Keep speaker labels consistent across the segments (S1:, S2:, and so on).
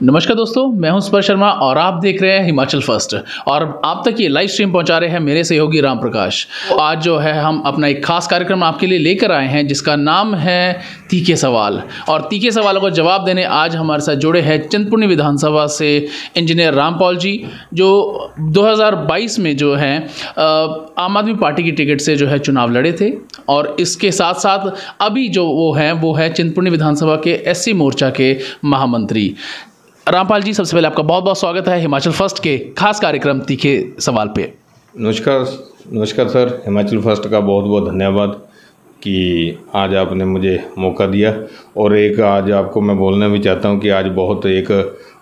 S1: नमस्कार दोस्तों, मैं हूँ स्पर्श शर्मा और आप देख रहे हैं हिमाचल फ़र्स्ट। और आप तक ये लाइव स्ट्रीम पहुँचा रहे हैं मेरे सहयोगी राम प्रकाश। आज जो है, हम अपना एक खास कार्यक्रम आपके लिए लेकर आए हैं, जिसका नाम है तीखे सवाल। और तीखे सवालों का जवाब देने आज हमारे साथ जुड़े हैं चिंतपूर्णी विधानसभा से इंजीनियर रामपाल जी, जो 2022 में जो है आम आदमी पार्टी की टिकट से जो है चुनाव लड़े थे। और इसके साथ साथ अभी जो वो हैं, वो है चिंतपूर्णी विधानसभा के एससी मोर्चा के महामंत्री। रामपाल जी सबसे पहले आपका बहुत बहुत स्वागत है हिमाचल फ़र्स्ट के खास कार्यक्रम तीखे सवाल पे।
S2: नमस्कार नमस्कार सर हिमाचल फ़र्स्ट का बहुत बहुत धन्यवाद कि आज आपने मुझे मौका दिया। और एक आज आपको मैं बोलना भी चाहता हूँ कि आज बहुत एक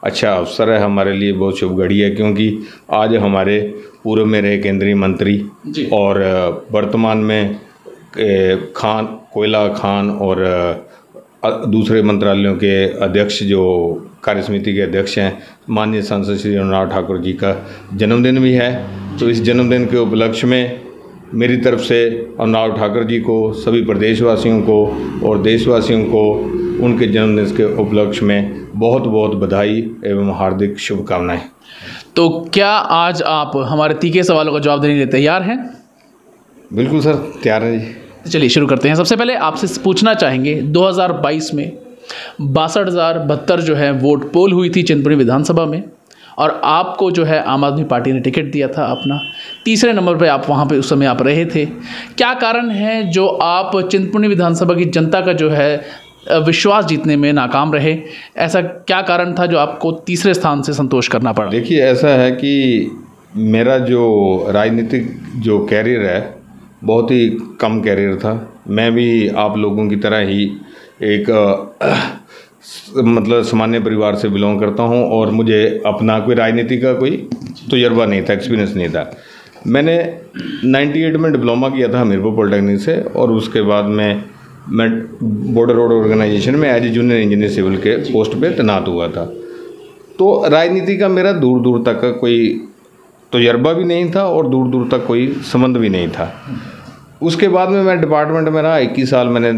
S2: अच्छा अवसर है हमारे लिए बहुत शुभ घड़ी है क्योंकि आज हमारे पूर्व में रहे केंद्रीय मंत्री और वर्तमान में खान कोयला खान और दूसरे मंत्रालयों के अध्यक्ष जो कार्य समिति के अध्यक्ष हैं माननीय सांसद श्री अनुराग ठाकुर जी का जन्मदिन भी है। तो इस जन्मदिन के उपलक्ष्य में मेरी तरफ़ से अनुराग ठाकुर जी को सभी प्रदेशवासियों को और देशवासियों को उनके जन्मदिन के उपलक्ष्य में बहुत बहुत बधाई एवं हार्दिक शुभकामनाएँ।
S1: तो क्या आज आप हमारे तीखे सवालों का जवाब देने के लिए तैयार हैं?
S2: बिल्कुल सर तैयार हैं जी।
S1: चलिए शुरू करते हैं। सबसे पहले आपसे पूछना चाहेंगे 2022 में बासठ हज़ार बहत्तर जो है वोट पोल हुई थी चिंतपूर्णी विधानसभा में और आपको जो है आम आदमी पार्टी ने टिकट दिया था अपना। तीसरे नंबर पे आप वहाँ पे उस समय आप रहे थे। क्या कारण है जो आप चिंतपूर्णी विधानसभा की जनता का जो है विश्वास जीतने में नाकाम रहे? ऐसा क्या कारण था जो आपको तीसरे स्थान से संतोष करना पड़ा?
S2: देखिए, ऐसा है कि मेरा जो राजनीतिक जो कैरियर है बहुत ही कम कैरियर था। मैं भी आप लोगों की तरह ही एक मतलब सामान्य परिवार से बिलोंग करता हूँ और मुझे अपना कोई राजनीति का कोई तजर्बा नहीं था एक्सपीरियंस नहीं था। मैंने 98 में डिप्लोमा किया था हमीरपुर पॉलिटेक्निक से और उसके बाद में मैं बॉर्डर रोड ऑर्गेनाइजेशन में as a junior engineer civil के पोस्ट पे तैनात हुआ था। तो राजनीति का मेरा दूर दूर तक कोई तजर्बा भी नहीं था और दूर दूर तक कोई संबंध भी नहीं था। उसके बाद में मैं डिपार्टमेंट में रहा, इक्कीस साल मैंने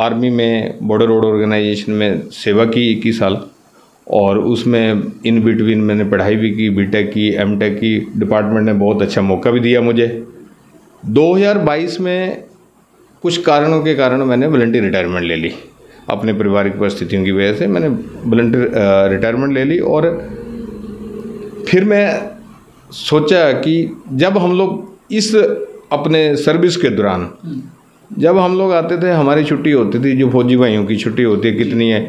S2: आर्मी में, बॉर्डर रोड ऑर्गेनाइजेशन में सेवा की इक्कीस साल और उसमें इन बिटवीन मैंने पढ़ाई भी की बीटेक की एमटेक की, डिपार्टमेंट ने बहुत अच्छा मौका भी दिया मुझे। 2022 में कुछ कारणों के कारण मैंने वॉल्टियर रिटायरमेंट ले ली। अपने पारिवारिक परिस्थितियों की वजह से मैंने वॉल्टियर रिटायरमेंट ले ली और फिर मैं सोचा कि जब हम लोग इस अपने सर्विस के दौरान जब हम लोग आते थे हमारी छुट्टी होती थी जो फौजी भाइयों की छुट्टी होती है कितनी है?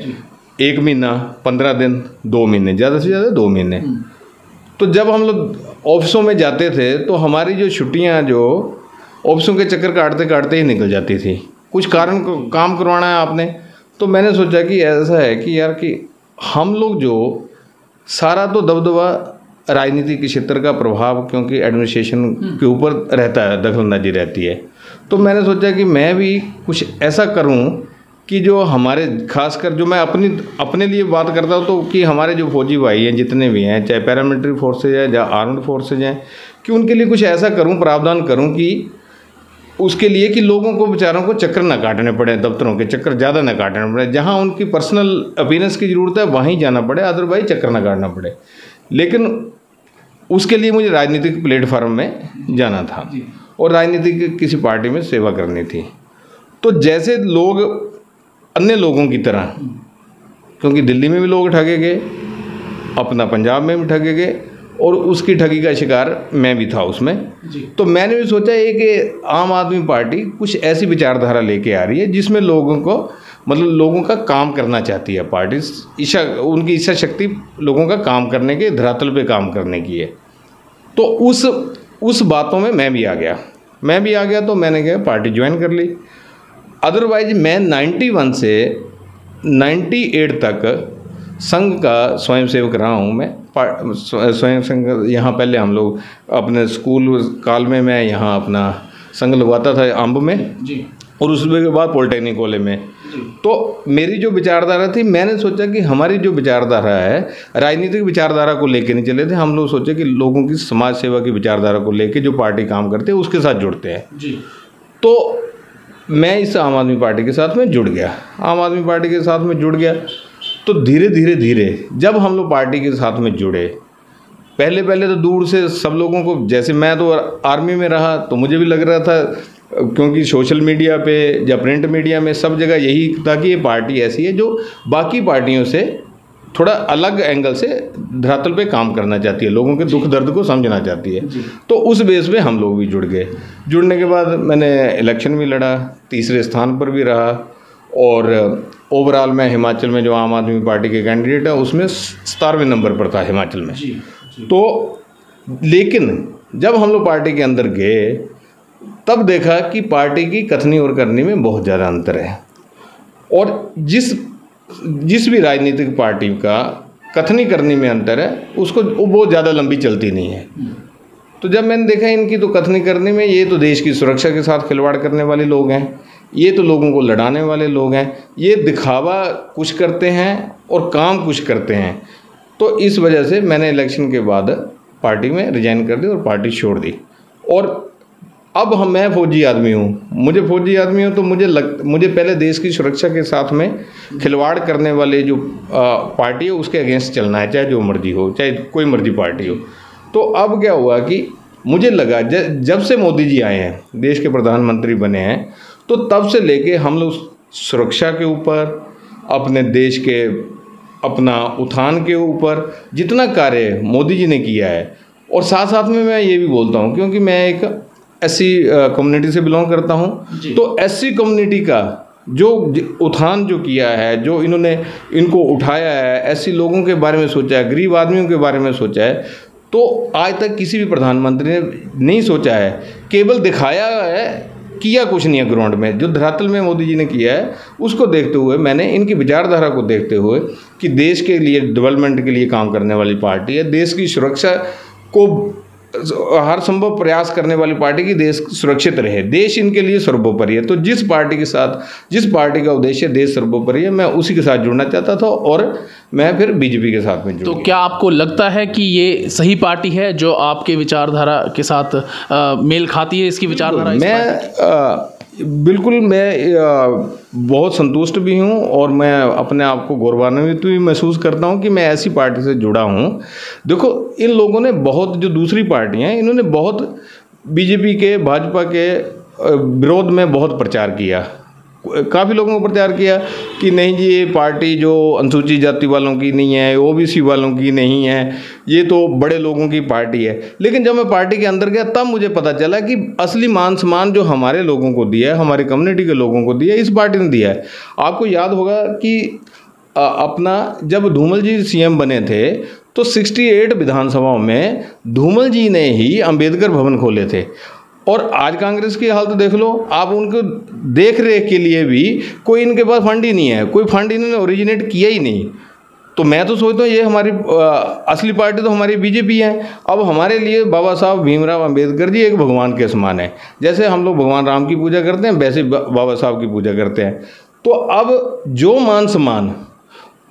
S2: एक महीना पंद्रह दिन दो महीने ज़्यादा से ज़्यादा दो महीने। तो जब हम लोग ऑफिसों में जाते थे तो हमारी जो छुट्टियाँ जो ऑफिसों के चक्कर काटते काटते ही निकल जाती थी। कुछ कारण को काम करवाना है आपने? तो मैंने सोचा कि ऐसा है कि यार कि हम लोग जो सारा तो दबदबा राजनीति के क्षेत्र का प्रभाव क्योंकि एडमिनिस्ट्रेशन के ऊपर रहता है, दखलंदाजी रहती है। तो मैंने सोचा कि मैं भी कुछ ऐसा करूँ कि जो हमारे, खासकर जो मैं अपनी, अपने लिए बात करता हूँ तो कि हमारे जो फौजी भाई हैं, जितने भी हैं, चाहे पैरामिलिट्री फोर्सेज हैं, या आर्म्ड फोर्सेज हैं, कि उनके लिए कुछ ऐसा करूँ, प्रावधान करूँ कि उसके लिए कि लोगों को, बेचारों को चक्कर ना काटने पड़े, दफ्तरों के चक्कर ज़्यादा ना काटने पड़े। जहाँ उनकी पर्सनल अपीरेंस की ज़रूरत है, वहीं जाना पड़े अदरवाइज़ चक्कर ना काटना पड़े। लेकिन उसके लिए मुझे राजनीतिक प्लेटफॉर्म में जाना था। और राजनीतिक किसी पार्टी में सेवा करनी थी। तो जैसे लोग अन्य लोगों की तरह क्योंकि दिल्ली में भी लोग ठगे गए अपना पंजाब में भी ठगे गए और उसकी ठगी का शिकार मैं भी था उसमें। तो मैंने भी सोचा ये कि आम आदमी पार्टी कुछ ऐसी विचारधारा लेके आ रही है जिसमें लोगों को मतलब लोगों का काम करना चाहती है पार्टी। इच्छा उनकी इच्छा शक्ति लोगों का काम करने के धरातल पे काम करने की है। तो उस उस बातों में मैं भी आ गया। मैं भी आ गया तो मैंने क्या पार्टी ज्वाइन कर ली। अदरवाइज़ मैं 91 से 98 तक संघ का स्वयं सेवक रहा हूँ मैं। स्वयं संघ यहाँ पहले हम लोग अपने स्कूल काल में मैं यहाँ अपना संघ लगवाता था अम्ब में। जी। और उसके बाद पॉलिटेक्निक कॉलेज में। तो मेरी जो विचारधारा थी मैंने सोचा कि हमारी जो विचारधारा है राजनीतिक विचारधारा को लेके नहीं चले थे। हम लोग सोचे कि लोगों की समाज सेवा की विचारधारा को लेकर जो पार्टी काम करते हैं उसके साथ जुड़ते हैं। जी। तो मैं इस आम आदमी पार्टी के साथ में जुड़ गया। आम आदमी पार्टी के साथ में जुड़ गया। तो धीरे धीरे धीरे जब हम लोग पार्टी के साथ में जुड़े पहले पहले तो दूर से सब लोगों को जैसे मैं तो आर्मी में रहा तो मुझे भी लग रहा था क्योंकि सोशल मीडिया पे या प्रिंट मीडिया में सब जगह यही था कि ये पार्टी ऐसी है जो बाकी पार्टियों से थोड़ा अलग एंगल से धरातल पे काम करना चाहती है लोगों के दुख दर्द को समझना चाहती है। तो उस बेस पे हम लोग भी जुड़ गए। जुड़ने के बाद मैंने इलेक्शन भी लड़ा तीसरे स्थान पर भी रहा और ओवरऑल मैं हिमाचल में जो आम आदमी पार्टी के कैंडिडेट है उसमें सतारवें नंबर पर था हिमाचल में। जी, जी। तो लेकिन जब हम लोग पार्टी के अंदर गए तब देखा कि पार्टी की कथनी और करनी में बहुत ज़्यादा अंतर है। और जिस जिस भी राजनीतिक पार्टी का कथनी करनी में अंतर है, उसको वो बहुत ज़्यादा लंबी चलती नहीं है। तो जब मैंने देखा इनकी तो कथनी करने में, ये तो देश की सुरक्षा के साथ खिलवाड़ करने वाले लोग हैं, ये तो लोगों को लड़ाने वाले लोग हैं, ये दिखावा कुछ करते हैं और काम कुछ करते हैं। तो इस वजह से मैंने इलेक्शन के बाद पार्टी में रिजाइन कर दी और पार्टी छोड़ दी। और अब हम, मैं फौजी आदमी हूँ। मुझे फौजी आदमी हूँ तो मुझे लग, मुझे पहले देश की सुरक्षा के साथ में खिलवाड़ करने वाले जो पार्टी है, उसके अगेंस्ट चलना है, चाहे जो मर्ज़ी हो, चाहे कोई मर्ज़ी पार्टी हो। तो अब क्या हुआ कि मुझे लगा जब से मोदी जी आए हैं, देश के प्रधानमंत्री बने हैं तो तब से लेके हम लोग सुरक्षा के ऊपर, अपने देश के, अपना उत्थान के ऊपर जितना कार्य मोदी जी ने किया है। और साथ साथ में मैं ये भी बोलता हूँ, क्योंकि मैं एक एससी कम्युनिटी से बिलोंग करता हूँ। तो एससी कम्युनिटी का जो उत्थान जो किया है जो इन्होंने इनको उठाया है ऐसे लोगों के बारे में सोचा है गरीब आदमियों के बारे में सोचा है तो आज तक किसी भी प्रधानमंत्री ने नहीं सोचा है। केवल दिखाया है किया कुछ नहीं है ग्राउंड में। जो धरातल में मोदी जी ने किया है उसको देखते हुए मैंने इनकी विचारधारा को देखते हुए कि देश के लिए डेवलपमेंट के लिए काम करने वाली पार्टी है देश की सुरक्षा को हर संभव प्रयास करने वाली पार्टी की देश सुरक्षित रहे। देश इनके लिए सर्वोपरि है। तो जिस पार्टी के साथ जिस पार्टी का उद्देश्य देश सर्वोपरि है मैं उसी के साथ जुड़ना चाहता था और मैं फिर बीजेपी के साथ में
S1: तो क्या आपको लगता है कि ये सही पार्टी है जो आपके विचारधारा के साथ आ, मेल खाती है इसकी विचारधारा
S2: मैं बिल्कुल मैं बहुत संतुष्ट भी हूँ और मैं अपने आप को गौरवान्वित भी महसूस करता हूँ कि मैं ऐसी पार्टी से जुड़ा हूँ। देखो, इन लोगों ने बहुत, जो दूसरी पार्टियाँ हैं, इन्होंने बहुत बीजेपी के, भाजपा के विरोध में बहुत प्रचार किया। काफ़ी लोगों को प्रचार किया कि नहीं जी, ये पार्टी जो अनुसूचित जाति वालों की नहीं है, ओबीसी वालों की नहीं है, ये तो बड़े लोगों की पार्टी है। लेकिन जब मैं पार्टी के अंदर गया, तब मुझे पता चला कि असली मान सम्मान जो हमारे लोगों को दिया है, हमारी कम्युनिटी के लोगों को दिया है, इस पार्टी ने दिया है। आपको याद होगा कि अपना जब धूमल जी सीएम बने थे तो 68 विधानसभाओं में धूमल जी ने ही अंबेडकर भवन खोले थे। और आज कांग्रेस की हालत देख लो आप उनको देख रेख के लिए भी कोई इनके पास फंड ही नहीं है कोई फंड इन्होंने ओरिजिनेट किया ही नहीं। तो मैं तो सोचता हूँ ये हमारी आ, असली पार्टी तो हमारी बीजेपी है। अब हमारे लिए बाबा साहब भीमराव अंबेडकर जी एक भगवान के समान है। जैसे हम लोग भगवान राम की पूजा करते हैं वैसे बाबा साहब की पूजा करते हैं। तो अब जो मान सम्मान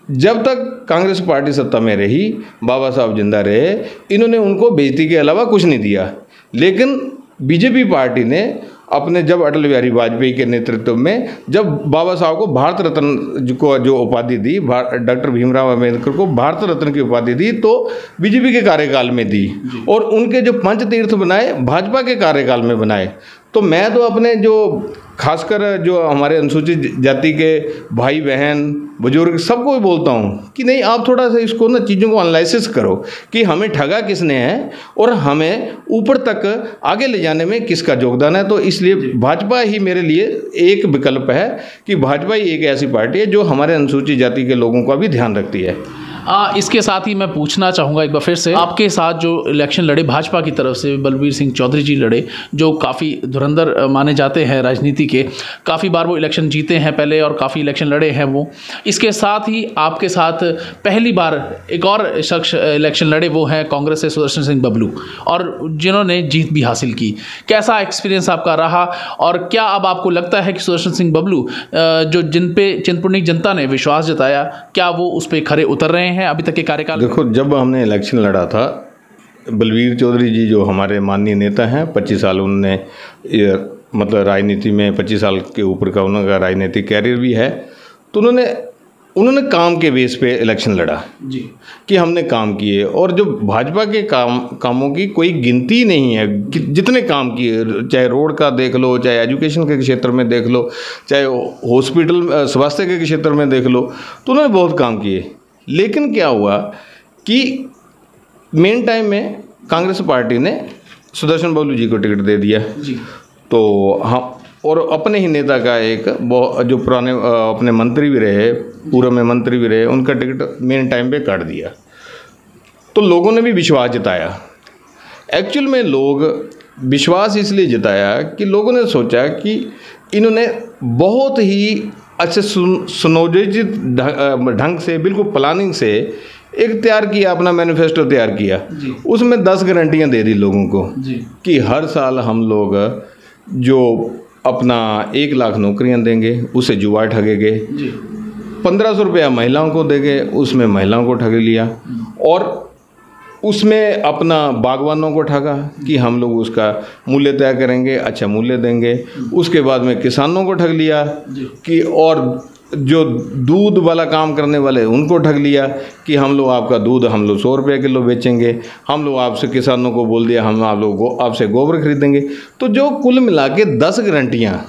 S2: जब तक कांग्रेस पार्टी सत्ता में रही बाबा साहब ज़िंदा रहे इन्होंने उनको बेजती के अलावा कुछ नहीं दिया। लेकिन बीजेपी पार्टी ने अपने जब अटल बिहारी वाजपेयी के नेतृत्व में जब बाबा साहब को भारत रत्न को जो उपाधि दी डॉक्टर भीमराव अंबेडकर को भारत रत्न की उपाधि दी तो बीजेपी के कार्यकाल में दी। और उनके जो पंच तीर्थ बनाए भाजपा के कार्यकाल में बनाए तो मैं तो अपने जो खासकर जो हमारे अनुसूचित जाति के भाई बहन बुज़ुर्ग सबको भी बोलता हूँ कि नहीं आप थोड़ा सा इसको ना चीज़ों को एनालिसिस करो कि हमें ठगा किसने है और हमें ऊपर तक आगे ले जाने में किसका योगदान है। तो इसलिए भाजपा ही मेरे लिए एक विकल्प है कि भाजपा ही एक ऐसी पार्टी है जो हमारे अनुसूचित जाति के लोगों का भी ध्यान रखती है।
S1: आ, इसके साथ ही मैं पूछना चाहूँगा एक बार फिर से। आपके साथ जो इलेक्शन लड़े भाजपा की तरफ़ से बलबीर सिंह चौधरी जी लड़े जो काफ़ी धुरंधर माने जाते हैं राजनीति के। काफ़ी बार वो इलेक्शन जीते हैं पहले और काफ़ी इलेक्शन लड़े हैं वो। इसके साथ ही आपके साथ पहली बार एक और शख्स इलेक्शन लड़े वो हैं कांग्रेस से सुदर्शन सिंह बबलू। और जिन्होंने जीत भी हासिल की। कैसा एक्सपीरियंस आपका रहा और क्या अब आपको लगता है कि सुदर्शन सिंह बबलू जो जिन पे चिंतपूर्णी जनता ने विश्वास जताया क्या वो उस पर खड़े उतर रहे हैं? हैं अभी तक के कार्यकाल
S2: देखो जब हमने इलेक्शन लड़ा था बलवीर चौधरी जी जो हमारे माननीय नेता हैं पच्चीस साल उनने मतलब राजनीति में पच्चीस साल के ऊपर का उनका राजनीतिक कैरियर भी है तो उन्होंने उन्होंने काम के बेस पे इलेक्शन लड़ा।
S1: जी।
S2: कि हमने काम किए और जो भाजपा के काम कामों की कोई गिनती नहीं है कि जितने काम किए चाहे रोड का देख लो चाहे एजुकेशन के क्षेत्र में देख लो चाहे हॉस्पिटल स्वास्थ्य के क्षेत्र में देख लो तो उन्होंने बहुत काम किए। लेकिन क्या हुआ कि मेन टाइम में कांग्रेस पार्टी ने सुदर्शन बाबू जी को टिकट दे दिया।
S1: जी।
S2: तो हम और अपने ही नेता का एक जो पुराने अपने मंत्री भी रहे पूर्व में मंत्री भी रहे उनका टिकट मेन टाइम पे काट दिया। तो लोगों ने भी विश्वास जताया। एक्चुअल में लोग विश्वास इसलिए जताया कि लोगों ने सोचा कि इन्होंने बहुत ही अच्छे सुन- सुनियोजित ढंग से बिल्कुल प्लानिंग से एक तैयार किया अपना मैनिफेस्टो तैयार किया। उसमें दस गारंटियाँ दे दी लोगों को
S1: जी।
S2: कि हर साल हम लोग जो अपना एक लाख नौकरियाँ देंगे उसे जुआ ठगेंगे। पंद्रह सौ रुपया महिलाओं को देंगे उसमें महिलाओं को ठग लिया। और उसमें अपना बागवानों को ठगा कि हम लोग उसका मूल्य तय करेंगे अच्छा मूल्य देंगे। उसके बाद में किसानों को ठग लिया कि और जो दूध वाला काम करने वाले उनको ठग लिया कि हम लोग आपका दूध हम लोग सौ रुपये किलो बेचेंगे। हम लोग आपसे किसानों को बोल दिया हम आप लोग गो- आपसे गोबर खरीदेंगे। तो जो कुल मिला के दस गारंटियाँ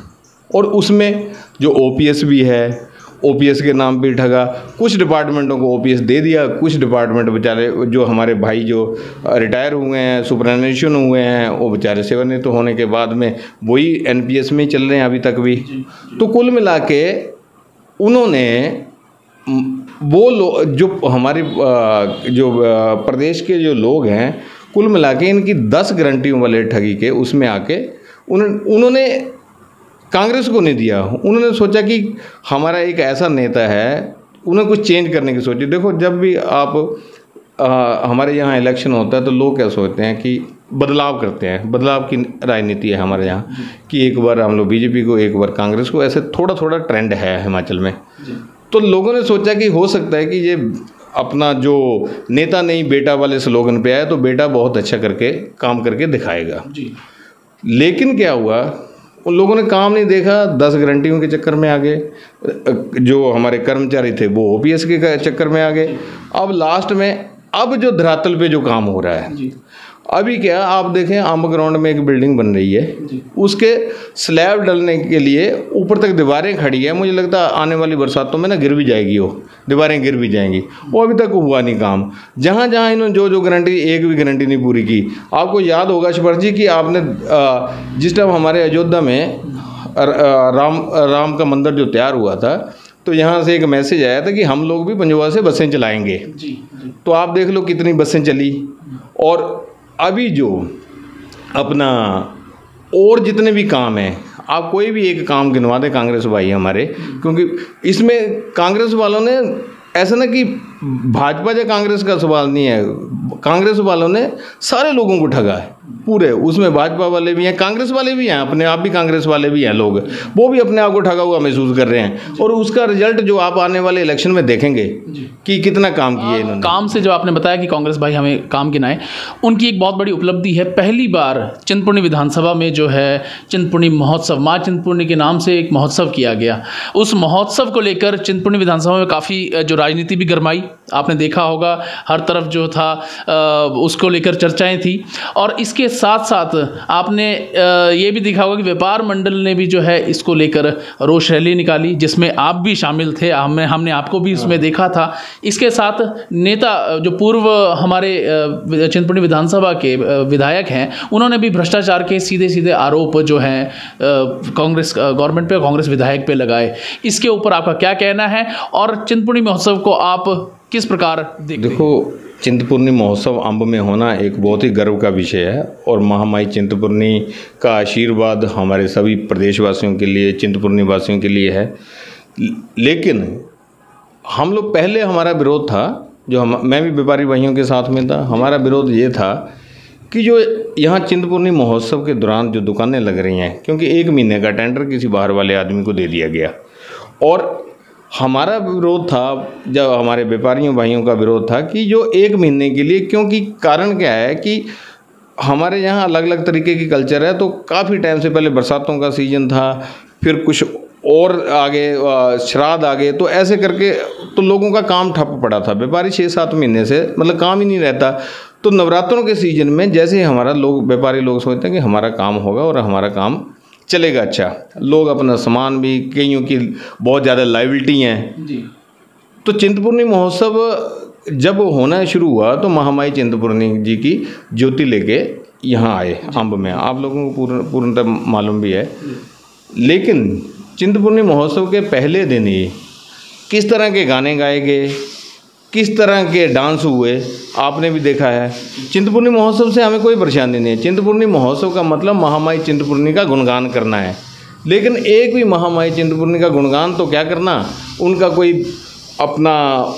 S2: और उसमें जो ओपीएस भी है ओपीएस के नाम पे ठगा कुछ डिपार्टमेंटों को ओपीएस दे दिया कुछ डिपार्टमेंट बेचारे जो हमारे भाई जो रिटायर हुए हैं सुपरनेशन हुए हैं वो बेचारे सेवानिवृत्त होने के बाद में वही एनपीएस में चल रहे हैं अभी तक भी। तो कुल मिला के उन्होंने वो लोग जो हमारे जो प्रदेश के जो लोग हैं कुल मिला के इनकी दस गारंटियों वाले ठगी के उसमें आके उन्होंने कांग्रेस को नहीं दिया। उन्होंने सोचा कि हमारा एक ऐसा नेता है उन्हें कुछ चेंज करने की सोची। देखो जब भी आप आ, हमारे यहाँ इलेक्शन होता है तो लोग क्या सोचते हैं कि बदलाव करते हैं। बदलाव की राजनीति है हमारे यहाँ कि एक बार हम लोग बीजेपी को एक बार कांग्रेस को ऐसे थोड़ा थोड़ा ट्रेंड है हिमाचल में। तो लोगों ने सोचा कि हो सकता है कि ये अपना जो नेता नहीं बेटा वाले स्लोगन पे आया तो बेटा बहुत अच्छा करके काम करके दिखाएगा।
S1: जी।
S2: लेकिन क्या हुआ? उन लोगों ने काम नहीं देखा, दस गारंटियों के चक्कर में आ गए। जो हमारे कर्मचारी थे, वो ओपीएस के चक्कर में आ गए। अब लास्ट में, अब जो धरातल पे जो काम हो रहा है अभी क्या आप देखें आम ग्राउंड में एक बिल्डिंग बन रही है। उसके स्लैब डलने के लिए ऊपर तक दीवारें खड़ी है। मुझे लगता है आने वाली बरसातों में ना गिर भी जाएगी वो दीवारें गिर भी जाएँगी। वो अभी तक हुआ नहीं काम। जहाँ जहाँ इन्होंने जो जो गारंटी एक भी गारंटी नहीं पूरी की। आपको याद होगा शपर जी कि आपने जिस टाइम हमारे अयोध्या में राम राम का मंदिर जो तैयार हुआ था तो यहाँ से एक मैसेज आया था कि हम लोग भी पंजवा से बसें चलाएँगे।
S1: जी जी।
S2: तो आप देख लो कितनी बसें चली। और अभी जो अपना और जितने भी काम हैं, आप कोई भी एक काम गिनवा दें कांग्रेस भाई हमारे, क्योंकि इसमें कांग्रेस वालों ने ऐसा ना कि भाजपा या कांग्रेस का सवाल नहीं है। कांग्रेस वालों ने सारे लोगों को ठगा है पूरे। उसमें भाजपा वाले भी हैं कांग्रेस वाले भी हैं अपने आप भी कांग्रेस वाले भी हैं लोग। वो भी अपने आप को ठगा हुआ महसूस कर रहे हैं। और उसका रिज़ल्ट जो आप आने वाले इलेक्शन में देखेंगे कि कितना काम किए इन्होंने।
S1: काम से जो आपने बताया कि कांग्रेस भाई हमें काम गिनाए उनकी एक बहुत बड़ी उपलब्धि है। पहली बार चिंतपूर्णी विधानसभा में जो है चिंतपूर्णी महोत्सव माँ चिंतपूर्णी के नाम से एक महोत्सव किया गया। उस महोत्सव को लेकर चिंतपूर्णी विधानसभा में काफ़ी जो राजनीति भी गरमाई आपने देखा होगा हर तरफ़ जो था उसको लेकर चर्चाएँ थी। और इसके साथ साथ आपने ये भी देखा होगा कि व्यापार मंडल ने भी जो है इसको लेकर रोष रैली निकाली जिसमें आप भी शामिल थे हमने हमने आपको भी इसमें देखा था। इसके साथ नेता जो पूर्व हमारे चिंतपूर्णी विधानसभा के विधायक हैं उन्होंने भी भ्रष्टाचार के सीधे सीधे आरोप जो हैं कांग्रेस गवर्नमेंट पे और कांग्रेस विधायक पे लगाए। इसके ऊपर आपका क्या कहना है? और चिंतपूर्णी महोत्सव को आप किस प्रकार देखते
S2: देखो, चिंतपूर्णी महोत्सव अम्ब में होना एक बहुत ही गर्व का विषय है और महामाई चिंतपूर्णी का आशीर्वाद हमारे सभी प्रदेशवासियों के लिए चिंतपूर्णी वासियों के लिए है। लेकिन हम लोग पहले हमारा विरोध था, जो हम, मैं भी व्यापारी भाइयों के साथ में था, हमारा विरोध ये था कि जो यहाँ चिंतपूर्णी महोत्सव के दौरान जो दुकानें लग रही हैं, क्योंकि एक महीने का टेंडर किसी बाहर वाले आदमी को दे दिया गया। और हमारा विरोध था, जब हमारे व्यापारियों भाइयों का विरोध था कि जो एक महीने के लिए, क्योंकि कारण क्या है कि हमारे यहाँ अलग अलग तरीके की कल्चर है तो काफ़ी टाइम से पहले बरसातों का सीज़न था, फिर कुछ और आगे श्राद्ध आगे तो ऐसे करके तो लोगों का काम ठप पड़ा था। व्यापारी छः सात महीने से मतलब काम ही नहीं रहता। तो नवरात्रों के सीज़न में जैसे ही हमारा लोग, व्यापारी लोग सोचते हैं कि हमारा काम होगा और हमारा काम चलेगा अच्छा। लोग अपना सामान भी कईयों की बहुत ज़्यादा लाइबिलिटी हैं। तो चिंतपूर्णी महोत्सव जब होना शुरू हुआ तो महामाई चिंतपूर्णी जी की ज्योति लेके यहाँ आए अम्ब में। आप लोगों को पूर्ण पूर्णतः मालूम भी है। लेकिन चिंतपूर्णी महोत्सव के पहले दिन ही किस तरह के गाने गाए गए? किस तरह के डांस हुए, आपने भी देखा है। चिंतपूर्णी महोत्सव से हमें कोई परेशानी नहीं है। चिंतपूर्णी महोत्सव का मतलब महामाई चिंतपूर्णी का गुणगान करना है। लेकिन एक भी महामाई चिंतपूर्णी का गुणगान तो क्या करना? उनका कोई अपना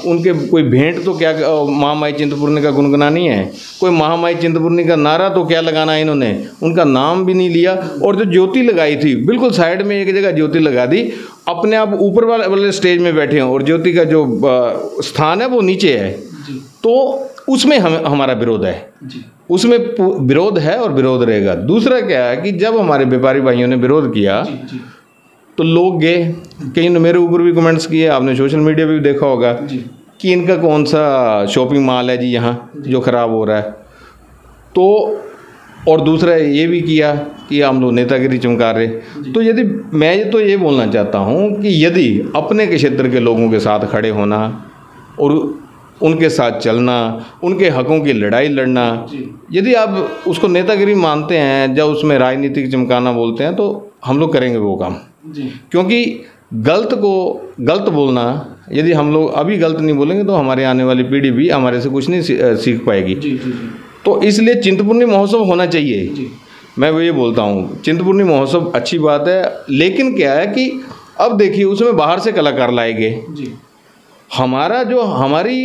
S2: उनके कोई भेंट तो क्या महामाई चिंतपूर्णी का गुनगुनानी है? कोई महामाई चिंतपूर्णी का नारा तो क्या लगाना है इन्होंने? उनका नाम भी नहीं लिया और जो ज्योति लगाई थी बिल्कुल साइड में एक जगह ज्योति लगा दी अपने आप ऊपर वाले वाले स्टेज में बैठे हैं और ज्योति का जो स्थान है वो नीचे है। तो उसमें हम हमारा विरोध है। उसमें विरोध है और विरोध रहेगा। दूसरा क्या है कि जब हमारे व्यापारी भाइयों ने विरोध किया
S1: जी जी।
S2: तो लोग गए कई ने मेरे ऊपर भी कमेंट्स किए आपने सोशल मीडिया पे भी देखा होगा
S1: जी।
S2: कि इनका कौन सा शॉपिंग मॉल है जी यहाँ जो। ख़राब हो रहा है। तो और दूसरा ये भी किया कि हम लोग नेतागिरी चमका रहे। तो यदि मैं तो ये बोलना चाहता हूँ कि यदि अपने के क्षेत्र के लोगों के साथ खड़े होना और उनके साथ चलना उनके हकों की लड़ाई लड़ना यदि आप उसको नेतागिरी मानते हैं जब उसमें राजनीतिक चमकाना बोलते हैं तो हम लोग करेंगे वो काम। क्योंकि गलत को गलत बोलना यदि हम लोग अभी गलत नहीं बोलेंगे तो हमारे आने वाली पीढ़ी भी हमारे से कुछ नहीं सीख पाएगी।
S1: जी जी जी।
S2: तो इसलिए चिंतपूर्णी महोत्सव होना चाहिए।
S1: जी।
S2: मैं वो ये बोलता हूँ चिंतपूर्णी महोत्सव अच्छी बात है लेकिन क्या है कि अब देखिए उसमें बाहर से कलाकार लाए गए।
S1: जी।
S2: हमारा जो हमारी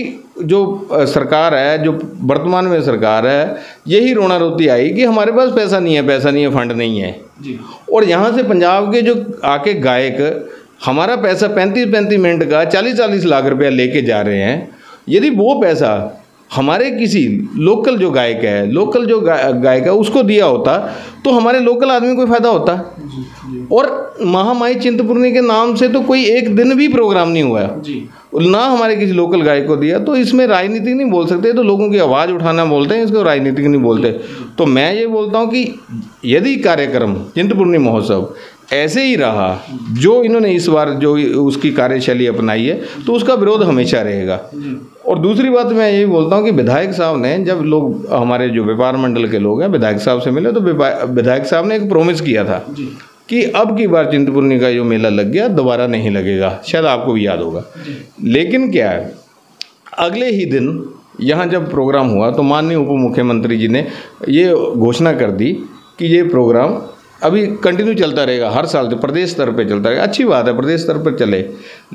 S2: जो सरकार है जो वर्तमान में सरकार है यही रोना रोती आई कि हमारे पास पैसा नहीं है पैसा नहीं है फंड नहीं है।
S1: जी।
S2: और यहाँ से पंजाब के जो आके गायक हमारा पैसा पैंतीस पैंतीस मिनट का चालीस चालीस लाख रुपया लेके जा रहे हैं। यदि वो पैसा हमारे किसी लोकल जो गायक है लोकल जो गा, गायक है उसको दिया होता तो हमारे लोकल आदमी को फ़ायदा होता।
S1: जी जी।
S2: और महामाई चिंतपूर्णी के नाम से तो कोई एक दिन भी प्रोग्राम नहीं हुआ।
S1: जी।
S2: ना हमारे किसी लोकल गायक को दिया तो इसमें राजनीतिक नहीं बोल सकते तो लोगों की आवाज़ उठाना बोलते हैं, इसको राजनीतिक नहीं बोलते। तो मैं ये बोलता हूँ कि यदि कार्यक्रम, चिंतपूर्णी महोत्सव, ऐसे ही रहा, जो इन्होंने इस बार जो उसकी कार्यशैली अपनाई है तो उसका विरोध हमेशा रहेगा। और दूसरी बात मैं ये बोलता हूँ कि विधायक साहब ने, जब लोग, हमारे जो व्यापार मंडल के लोग हैं, विधायक साहब से मिले तो विधायक साहब ने एक प्रोमिस किया था। कि अब की बार चिंतपूर्णी का जो मेला लग गया दोबारा नहीं लगेगा। शायद आपको भी याद होगा। लेकिन क्या है अगले ही दिन यहाँ जब प्रोग्राम हुआ तो माननीय उप मुख्यमंत्री जी ने ये घोषणा कर दी कि ये प्रोग्राम अभी कंटिन्यू चलता रहेगा हर साल प्रदेश स्तर पर चलता रहेगा। अच्छी बात है प्रदेश स्तर पर चले।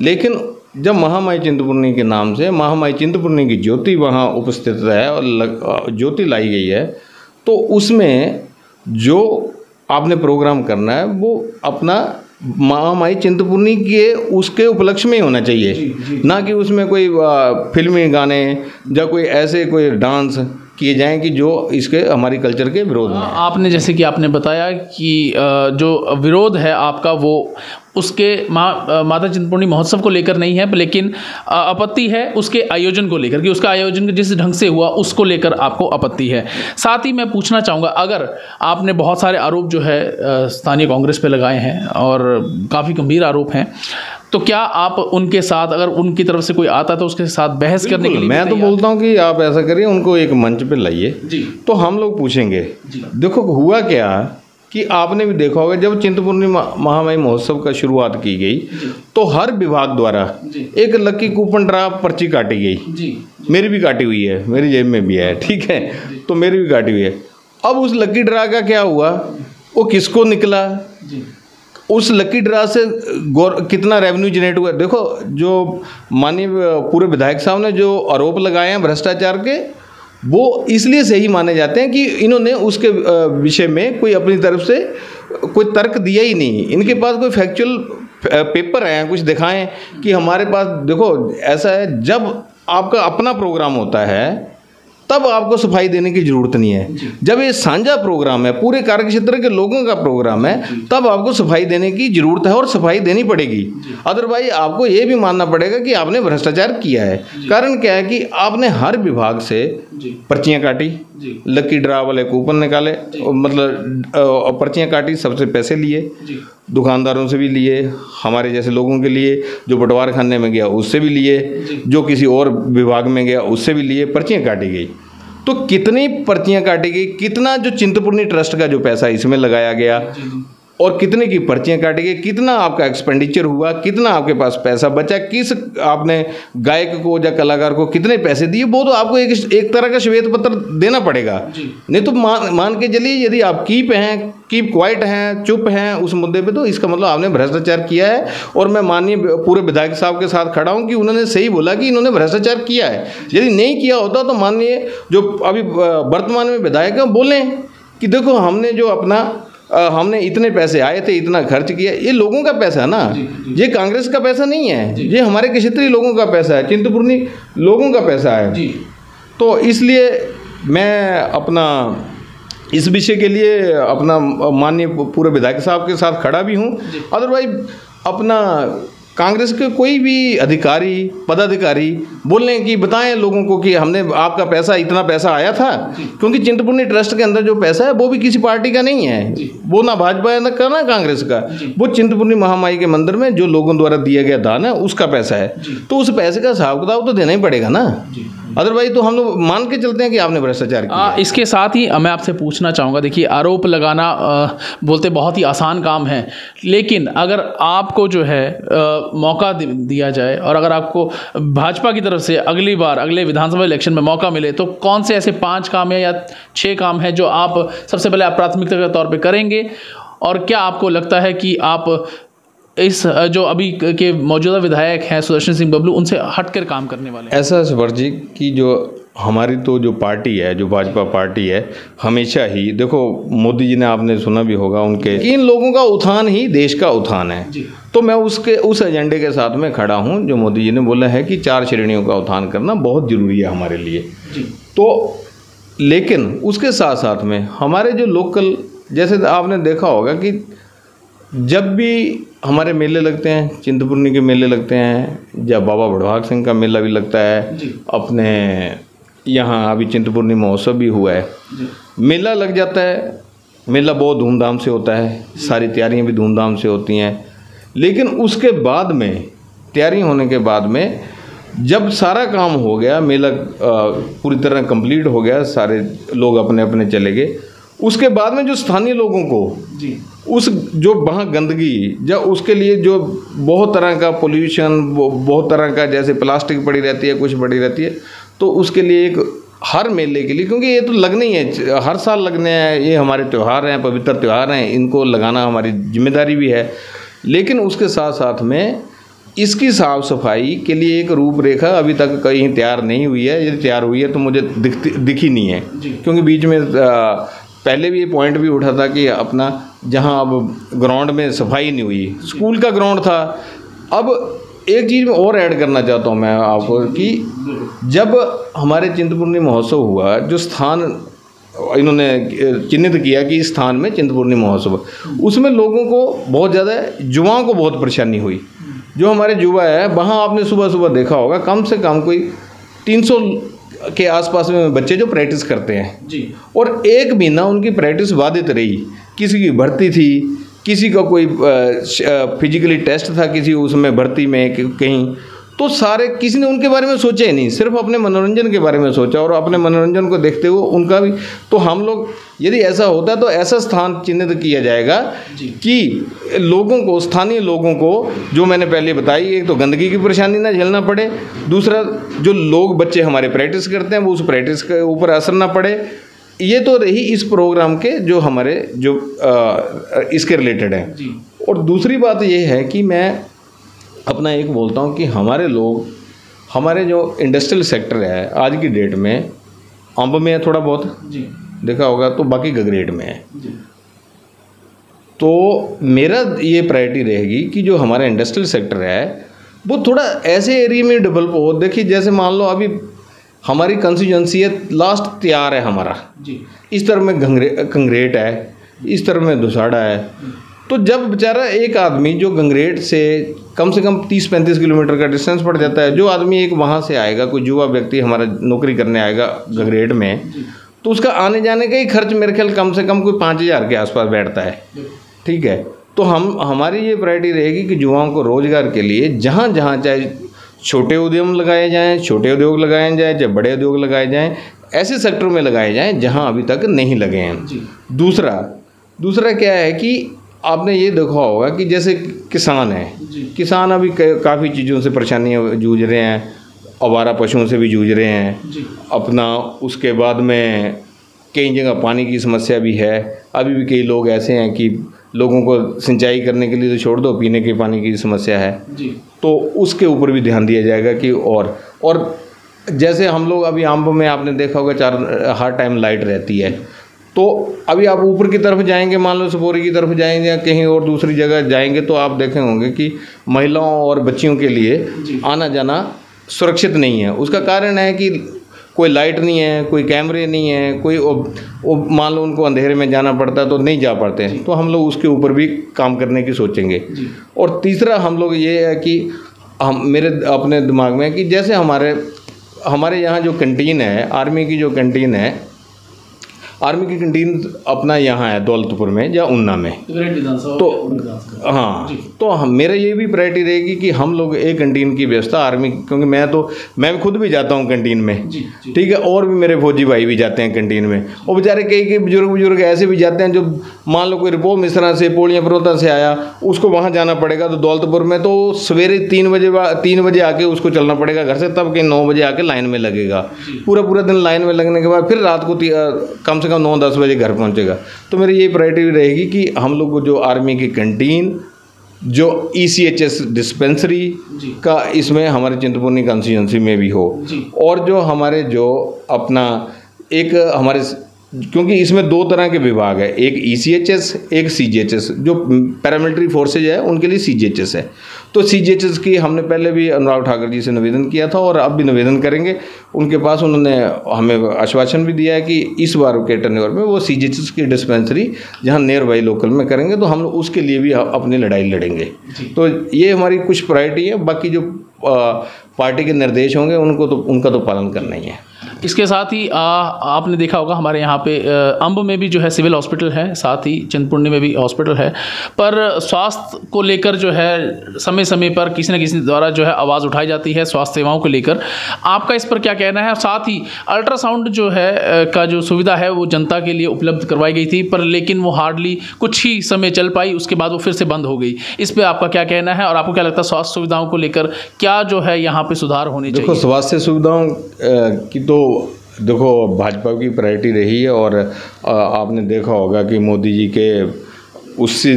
S2: लेकिन जब महामाई चिंतपूर्णी के नाम से महामाई चिंतपूर्णी की ज्योति वहाँ उपस्थित है और ज्योति लाई गई है तो उसमें जो आपने प्रोग्राम करना है वो अपना महामाई चिंतपूर्णी के उसके उपलक्ष्य में ही होना चाहिए
S1: जी, जी।
S2: ना कि उसमें कोई फिल्मी गाने या कोई ऐसे कोई डांस किए जाएँ कि जो इसके हमारी कल्चर के विरोध में
S1: आपने जैसे कि आपने बताया कि जो विरोध है आपका वो उसके मा, माता चिंतपूर्णी महोत्सव को लेकर नहीं है लेकिन आपत्ति है उसके आयोजन को लेकर कि उसका आयोजन जिस ढंग से हुआ उसको लेकर आपको आपत्ति है। साथ ही मैं पूछना चाहूँगा अगर आपने बहुत सारे आरोप जो है स्थानीय कांग्रेस पर लगाए हैं और काफ़ी गंभीर आरोप हैं तो क्या आप उनके साथ अगर उनकी तरफ़ से कोई आता है तो उसके साथ बहस करने के लिए
S2: मैं तो बोलता हूँ कि आप ऐसा करिए उनको एक मंच पे लाइए।
S1: जी।
S2: तो हम लोग पूछेंगे देखो हुआ क्या? कि आपने भी देखा होगा जब चिंतपूर्णी मा- महामाई महोत्सव का शुरुआत की गई तो हर विभाग द्वारा एक लकी कूपन ड्रा पर्ची काटी गई।
S1: जी।
S2: मेरी भी काटी हुई है मेरी जेब में भी है ठीक है? तो मेरी भी काटी हुई है। अब उस लकी ड्रा का क्या हुआ? वो किसको निकला?
S1: जी।
S2: उस लकी ड्रा से गौर कितना रेवेन्यू जनरेट हुआ? देखो जो माननीय पूरे विधायक साहब ने जो आरोप लगाए हैं भ्रष्टाचार के वो इसलिए सही माने जाते हैं कि इन्होंने उसके विषय में कोई अपनी तरफ़ से कोई तर्क दिया ही नहीं। इनके पास कोई फैक्चुअल पेपर हैं कुछ दिखाएँ कि हमारे पास देखो ऐसा है जब आपका अपना प्रोग्राम होता है तब आपको सफ़ाई देने की ज़रूरत नहीं है। जब ये साझा प्रोग्राम है पूरे कार्यक्षेत्र के लोगों का प्रोग्राम है तब आपको सफ़ाई देने की ज़रूरत है और सफ़ाई देनी पड़ेगी। अदरवाइज़ आपको ये भी मानना पड़ेगा कि आपने भ्रष्टाचार किया है। कारण क्या है कि आपने हर विभाग से पर्चियाँ काटी लकी ड्रा वाले कूपन निकाले मतलब पर्चियाँ काटी सबसे पैसे लिए। दुकानदारों से भी लिए हमारे जैसे लोगों के लिए जो बंटवार खाने में गया उससे भी लिए जो। किसी और विभाग में गया उससे भी लिए पर्चियाँ काटी गई। तो कितनी पर्चियाँ काटी गई कितना जो चिंतपूर्णी ट्रस्ट का जो पैसा इसमें लगाया गया और कितने की पर्चियाँ काटी गई कितना आपका एक्सपेंडिचर हुआ कितना आपके पास पैसा बचा किस आपने गायक को या कलाकार को कितने पैसे दिए वो तो आपको एक एक तरह का श्वेत पत्र देना पड़ेगा। नहीं तो मान मान के चलिए यदि आप कीप हैं कीप क्वाइट हैं चुप हैं उस मुद्दे पे तो इसका मतलब आपने भ्रष्टाचार किया है। और मैं माननीय पूरे विधायक साहब के साथ खड़ा हूँ कि उन्होंने सही बोला कि इन्होंने भ्रष्टाचार किया है। यदि नहीं किया होता तो माननीय जो अभी वर्तमान में विधायक हैं बोलें कि देखो हमने जो अपना हमने इतने पैसे आए थे इतना खर्च किया। ये लोगों का पैसा है ना ये कांग्रेस का पैसा नहीं है। ये हमारे क्षेत्रीय लोगों का पैसा है चिंतपूर्णी लोगों का पैसा है। तो इसलिए मैं अपना इस विषय के लिए अपना माननीय पूरे विधायक साहब के साथ खड़ा भी हूँ। अदरवाइज़ अपना कांग्रेस के कोई भी अधिकारी पदाधिकारी बोल रहे हैं कि बताएँ लोगों को कि हमने आपका पैसा इतना पैसा आया था क्योंकि चिंतपूर्णी ट्रस्ट के अंदर जो पैसा है वो भी किसी पार्टी का नहीं है। वो ना भाजपा है ना करना कांग्रेस का। वो चिंतपूर्णी महामाई के मंदिर में जो लोगों द्वारा दिया गया दान है उसका पैसा है। तो उस पैसे का हिसाब किताब तो देना ही पड़ेगा ना। अदरवाइज़ तो हम लोग मान के चलते हैं कि आपने भ्रष्टाचार किया
S1: आ, इसके साथ ही मैं आपसे पूछना चाहूँगा देखिए आरोप लगाना आ, बोलते बहुत ही आसान काम है लेकिन अगर आपको जो है आ, मौका दिया जाए और अगर आपको भाजपा की तरफ़ से अगली बार अगले विधानसभा इलेक्शन में मौका मिले तो कौन से ऐसे पाँच काम है या छः काम है जो आप सबसे पहले आप प्राथमिकता के तौर पर करेंगे? और क्या आपको लगता है कि आप इस जो अभी के मौजूदा विधायक हैं सुदर्शन सिंह बबलू उनसे हटकर काम करने वाले
S2: ऐसा स्वर जी की जो हमारी तो जो पार्टी है जो भाजपा पार्टी है हमेशा ही देखो मोदी जी ने आपने सुना भी होगा उनके इन लोगों का उत्थान ही देश का उत्थान है। तो मैं उसके उस एजेंडे के साथ में खड़ा हूँ जो मोदी जी ने बोला है कि चार श्रेणियों का उत्थान करना बहुत ज़रूरी है हमारे लिए। तो लेकिन उसके साथ साथ में हमारे जो लोकल जैसे आपने देखा होगा कि जब भी हमारे मेले लगते हैं चिंतपूर्णी के मेले लगते हैं जब बाबा बड़भाग सिंह का मेला भी लगता है। अपने यहाँ अभी चिंतपूर्णी महोत्सव भी हुआ है। मेला लग जाता है। मेला बहुत धूमधाम से होता है। सारी तैयारियाँ भी धूमधाम से होती हैं। लेकिन उसके बाद में तैयारी होने के बाद में जब सारा काम हो गया मेला पूरी तरह कंप्लीट हो गया सारे लोग अपने अपने चले गए उसके बाद में जो स्थानीय लोगों को जी। उस जो वहाँ गंदगी या उसके लिए जो बहुत तरह का पोल्यूशन बहुत तरह का जैसे प्लास्टिक पड़ी रहती है कुछ पड़ी रहती है तो उसके लिए एक हर मेले के लिए क्योंकि ये तो लगने ही है हर साल लगने हैं ये हमारे त्यौहार हैं पवित्र त्यौहार हैं इनको लगाना हमारी ज़िम्मेदारी भी है। लेकिन उसके साथ साथ में इसकी साफ़ सफ़ाई के लिए एक रूपरेखा अभी तक कहीं तैयार नहीं हुई है यदि तैयार हुई है तो मुझे दिखती दिखी नहीं है। क्योंकि बीच में पहले भी ये पॉइंट भी उठा था कि अपना जहाँ अब ग्राउंड में सफ़ाई नहीं हुई स्कूल का ग्राउंड था। अब एक चीज़ में और ऐड करना चाहता हूँ मैं आपको कि जब हमारे चिंतपूर्णी महोत्सव हुआ, जो स्थान इन्होंने चिन्हित किया कि इस स्थान में चिंतपूर्णी महोत्सव, उसमें लोगों को बहुत ज़्यादा, युवाओं को बहुत परेशानी हुई। जो हमारे युवा है, वहाँ आपने सुबह सुबह देखा होगा, कम से कम कोई 300 के आसपास में बच्चे जो प्रैक्टिस करते हैं। जी। और एक महीना उनकी प्रैक्टिस बाधित रही। किसी की भर्ती थी किसी का कोई फिजिकली टेस्ट था किसी उसमें भर्ती में कहीं तो सारे किसी ने उनके बारे में सोचा ही नहीं सिर्फ़ अपने मनोरंजन के बारे में सोचा और अपने मनोरंजन को देखते हुए उनका भी। तो हम लोग यदि ऐसा होता है तो ऐसा स्थान चिन्हित किया जाएगा कि लोगों को स्थानीय लोगों को जो मैंने पहले बताई एक तो गंदगी की परेशानी ना झेलना पड़े दूसरा जो लोग बच्चे हमारे प्रैक्टिस करते हैं वो उस प्रैक्टिस के ऊपर असर ना पड़े। ये तो रही इस प्रोग्राम के जो हमारे जो आ, इसके रिलेटेड है। और दूसरी बात ये है कि मैं अपना एक बोलता हूँ कि हमारे लोग हमारे जो इंडस्ट्रियल सेक्टर है आज की डेट में अंब में है थोड़ा बहुत। जी। देखा होगा तो बाकी गगरेट में है। जी। तो मेरा ये प्रायोरिटी रहेगी कि जो हमारा इंडस्ट्रियल सेक्टर है वो थोड़ा ऐसे एरिया में डेवलप हो। देखिए जैसे मान लो अभी हमारी कंस्टिट्यूंसी है लास्ट तैयार है हमारा।
S1: जी।
S2: इस तरफ़ में घंगरे कंग्रेट है इस तरफ़ में दुसाड़ा है। तो जब बेचारा एक आदमी जो गंगरेट से कम से कम तीस पैंतीस किलोमीटर का डिस्टेंस पड़ जाता है। जो आदमी एक वहाँ से आएगा कोई युवा व्यक्ति हमारा नौकरी करने आएगा गंगरेट में तो उसका आने जाने का ही खर्च मेरे ख्याल कम से कम कोई पाँच हज़ार के आसपास बैठता है। ठीक है? तो हम हमारी ये प्रायोरिटी रहेगी कि युवाओं को रोज़गार के लिए जहाँ जहाँ चाहे छोटे उद्यम लगाए जाएँ छोटे उद्योग लगाए जाएँ चाहे बड़े उद्योग लगाए जाएँ ऐसे सेक्टर में लगाए जाएँ जहाँ अभी तक नहीं लगे हैं। दूसरा दूसरा क्या है कि आपने ये देखा होगा कि जैसे किसान है। किसान अभी काफ़ी चीज़ों से परेशानियाँ जूझ रहे हैं आवारा पशुओं से भी जूझ रहे हैं। अपना उसके बाद में कई जगह पानी की समस्या भी है। अभी भी कई लोग ऐसे हैं कि लोगों को सिंचाई करने के लिए तो छोड़ दो पीने के पानी की समस्या है। जी। तो उसके ऊपर भी ध्यान दिया जाएगा कि और और जैसे हम लोग अभी आम्ब में आपने देखा होगा चार हर टाइम लाइट रहती है। तो अभी आप ऊपर की तरफ़ जाएँगे मान लो सपोरी की तरफ़ जाएँगे या कहीं और दूसरी जगह जाएँगे तो आप देखे होंगे कि महिलाओं और बच्चियों के लिए आना जाना सुरक्षित नहीं है। उसका कारण है कि कोई लाइट नहीं है कोई कैमरे नहीं है कोई मान लो उनको अंधेरे में जाना पड़ता है तो नहीं जा पाते हैं। तो हम लोग उसके ऊपर भी काम करने की सोचेंगे। और तीसरा हम लोग ये है कि हम मेरे अपने दिमाग में कि जैसे हमारे हमारे यहाँ जो कैंटीन है आर्मी की जो कैंटीन है आर्मी की कैंटीन अपना यहाँ है दौलतपुर में या उन्ना में। तो हाँ तो हम मेरा ये भी प्रायरिटी रहेगी कि हम लोग एक कैंटीन की व्यवस्था आर्मी क्योंकि मैं तो मैं खुद भी जाता हूँ कैंटीन में। ठीक है और भी मेरे फौजी भाई भी जाते हैं कैंटीन में। और बेचारे कई कई बुज़ुर्ग बुज़ुर्ग ऐसे भी जाते हैं जो मान लो कोई रिपोर्ट मिश्रा से पोलिया परोता से आया उसको वहाँ जाना पड़ेगा तो दौलतपुर में तो सवेरे तीन बजे तीन बजे आके उसको चलना पड़ेगा घर से तब कहीं नौ बजे आके लाइन में लगेगा। पूरा पूरा दिन लाइन में लगने के बाद फिर रात को कम से कम नौ दस बजे घर पहुंचेगा। तो मेरी ये प्रायोरिटी रहेगी कि हम लोग को जो आर्मी की कैंटीन जो E C H S dispensary का इसमें हमारे चिंतपूर्णी कॉन्स्टिट्यूंसी में भी हो। और जो हमारे जो अपना एक हमारे क्योंकि इसमें दो तरह के विभाग है एक ई सी एच एस एक सी जी एच एस जो पैरामिलिट्री फोर्सेज है उनके लिए सी जी एच एस है। तो सी जी एच एस की हमने पहले भी अनुराग ठाकर जी से निवेदन किया था और अब भी निवेदन करेंगे। उनके पास उन्होंने हमें आश्वासन भी दिया है कि इस बार के टर्नओवर में वो सी जी एच एस की डिस्पेंसरी जहाँ नियर बाई लोकल में करेंगे तो हम उसके लिए भी अपनी लड़ाई लड़ेंगे। तो ये हमारी कुछ प्रायोरिटी है। बाकी जो पार्टी के निर्देश होंगे उनको तो उनका तो पालन करना ही है।
S1: इसके साथ ही आ, आपने देखा होगा हमारे यहाँ पे अम्ब में भी जो है सिविल हॉस्पिटल है साथ ही चिंतपूर्णी में भी हॉस्पिटल है। पर स्वास्थ्य को लेकर जो है समय समय पर किसी न किसी द्वारा जो है आवाज़ उठाई जाती है स्वास्थ्य सेवाओं को लेकर। आपका इस पर क्या कहना है? साथ ही अल्ट्रासाउंड जो है का जो सुविधा है वो जनता के लिए उपलब्ध करवाई गई थी पर लेकिन वो हार्डली कुछ ही समय चल पाई उसके बाद वो फिर से बंद हो गई। इस पर आपका क्या कहना है? और आपको क्या लगता है स्वास्थ्य सुविधाओं को लेकर क्या जो है यहाँ पर सुधार होने
S2: चाहिए। देखो स्वास्थ्य सुविधाओं की तो देखो भाजपा की प्रायोरिटी रही है और आपने देखा होगा कि मोदी जी के उससे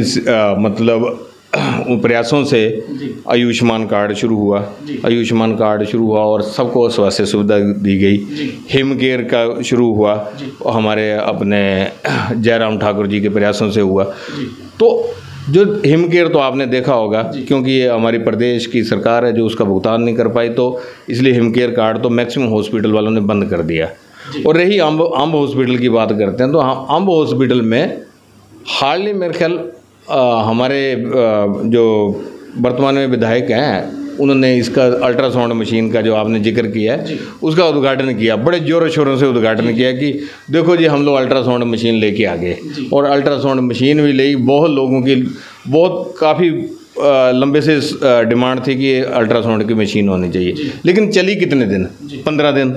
S2: मतलब प्रयासों से आयुष्मान कार्ड शुरू हुआ। आयुष्मान कार्ड शुरू हुआ और सबको स्वास्थ्य सुविधा दी गई। हिम केयर का शुरू हुआ। हमारे अपने जयराम ठाकुर जी के प्रयासों से हुआ। तो जो हिम केयर तो आपने देखा होगा क्योंकि ये हमारी प्रदेश की सरकार है जो उसका भुगतान नहीं कर पाई तो इसलिए हिम केयर कार्ड तो मैक्सिमम हॉस्पिटल वालों ने बंद कर दिया। और रही अम्ब अम्ब हॉस्पिटल की बात करते हैं तो हम अम्ब हॉस्पिटल में हार्डली मेरे ख्याल हमारे आ, जो वर्तमान में विधायक हैं उन्होंने इसका अल्ट्रासाउंड मशीन का जो आपने ज़िक्र किया है उसका उद्घाटन किया। बड़े ज़ोरों शोरों से उद्घाटन किया कि देखो जी हम लोग अल्ट्रासाउंड मशीन लेके आ गए। और अल्ट्रासाउंड मशीन भी ली बहुत लोगों की बहुत काफ़ी लंबे से डिमांड थी कि अल्ट्रासाउंड की मशीन होनी चाहिए। लेकिन चली कितने दिन? पंद्रह दिन।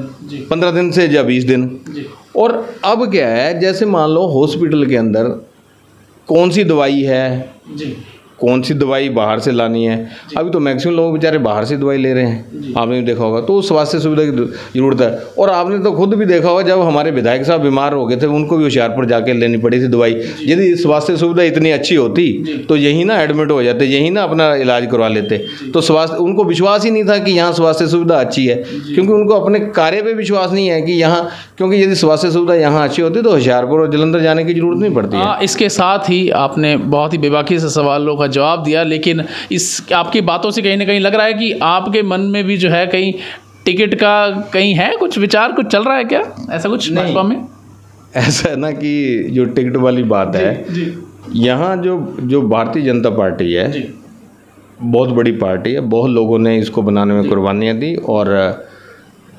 S2: पंद्रह दिन से या बीस दिन। और अब क्या है जैसे मान लो हॉस्पिटल के अंदर कौन सी दवाई है? कौन सी दवाई बाहर से लानी है? अभी तो मैक्सिमम लोग बेचारे बाहर से दवाई ले रहे हैं। आपने भी देखा होगा। तो स्वास्थ्य सुविधा की ज़रूरत है। और आपने तो खुद भी देखा होगा जब हमारे विधायक साहब बीमार हो गए थे उनको भी होशियारपुर जाके लेनी पड़ी थी दवाई। यदि स्वास्थ्य सुविधा इतनी अच्छी होती तो यही ना एडमिट हो जाते यही ना अपना इलाज करवा लेते। तो स्वास्थ्य उनको विश्वास ही नहीं था कि यहाँ स्वास्थ्य सुविधा अच्छी है। क्योंकि उनको अपने कार्य पर विश्वास नहीं है कि यहाँ क्योंकि यदि स्वास्थ्य सुविधा यहाँ अच्छी होती तो होशियारपुर और जलंधर जाने की ज़रूरत नहीं पड़ती हाँ,
S1: इसके साथ ही आपने बहुत ही बेबाकी से सवालों का जवाब दिया लेकिन इस आपकी बातों से कहीं ना कहीं लग रहा है कि आपके मन में भी जो है कहीं टिकट का कहीं है कुछ विचार कुछ चल रहा है क्या? ऐसा कुछ। भाजपा में?
S2: ऐसा है ना कि जो टिकट वाली बात है
S1: जी।
S2: यहाँ जो जो भारतीय जनता पार्टी है
S1: जी।
S2: बहुत बड़ी पार्टी है बहुत लोगों ने इसको बनाने में कुर्बानियाँ दी और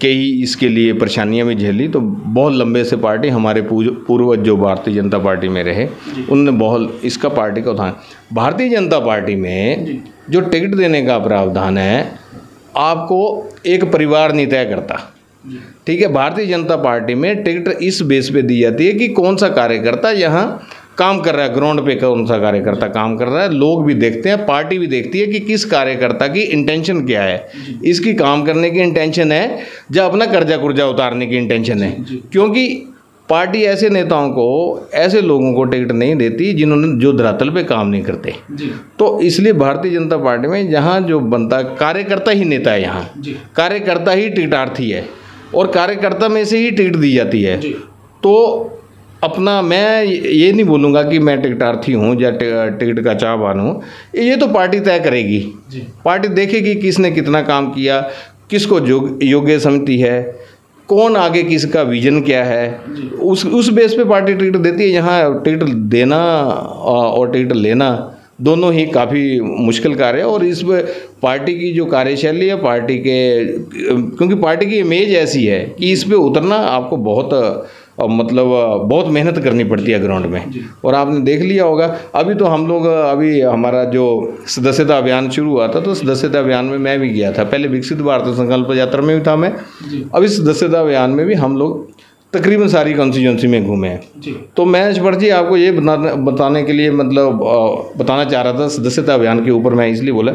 S2: कई इसके लिए परेशानियाँ भी झेली तो बहुत लंबे से पार्टी हमारे पूज- पूर्वज जो भारतीय जनता पार्टी में रहे उनने बहुत इसका पार्टी का उठान भारतीय जनता पार्टी में
S1: जी।
S2: जो टिकट देने का प्रावधान है आपको एक परिवार नहीं तय करता। ठीक है भारतीय जनता पार्टी में टिकट इस बेस पे दी जाती है कि कौन सा कार्यकर्ता यहाँ काम कर रहा है ग्राउंड पे कौन सा कार्यकर्ता काम कर रहा है लोग भी देखते हैं पार्टी भी देखती है कि किस कार्यकर्ता की इंटेंशन क्या है। इसकी काम करने की इंटेंशन है या अपना कर्जा कुर्जा उतारने की इंटेंशन है। क्योंकि पार्टी ऐसे नेताओं को ऐसे लोगों को टिकट नहीं देती जिन्होंने जो धरातल पे काम नहीं करते। तो इसलिए भारतीय जनता पार्टी में यहाँ जो बनता कार्यकर्ता ही नेता है यहाँ। कार्यकर्ता ही टिकटार्थी है और कार्यकर्ता में से ही टिकट दी जाती है। तो अपना मैं ये नहीं बोलूँगा कि मैं टिकटार्थी हूँ या टिकट का चाहवान हूँ। ये तो पार्टी तय करेगी।
S1: जी।
S2: पार्टी देखेगी किसने कितना काम किया किसको योग्य समझती है कौन आगे किसका विजन क्या है। उस उस बेस पे पार्टी टिकट देती है यहाँ टिकट देना और टिकट लेना दोनों ही काफ़ी मुश्किल कार्य है। और इस पार्टी की जो कार्यशैली है पार्टी के क्योंकि पार्टी की इमेज ऐसी है कि इस पे उतरना आपको बहुत अ, मतलब बहुत मेहनत करनी पड़ती है ग्राउंड में। और आपने देख लिया होगा अभी तो हम लोग अभी हमारा जो सदस्यता अभियान शुरू हुआ था तो सदस्यता अभियान में मैं भी गया था। पहले विकसित भारत संकल्प यात्रा में भी था मैं। अभी सदस्यता अभियान में भी हम लोग तकरीबन सारी कॉन्स्टिट्यूंसी में घूमे हैं। तो मैं स्पर्श जी आपको ये बताने के लिए मतलब बताना चाह रहा था सदस्यता अभियान के ऊपर मैं इसलिए बोला।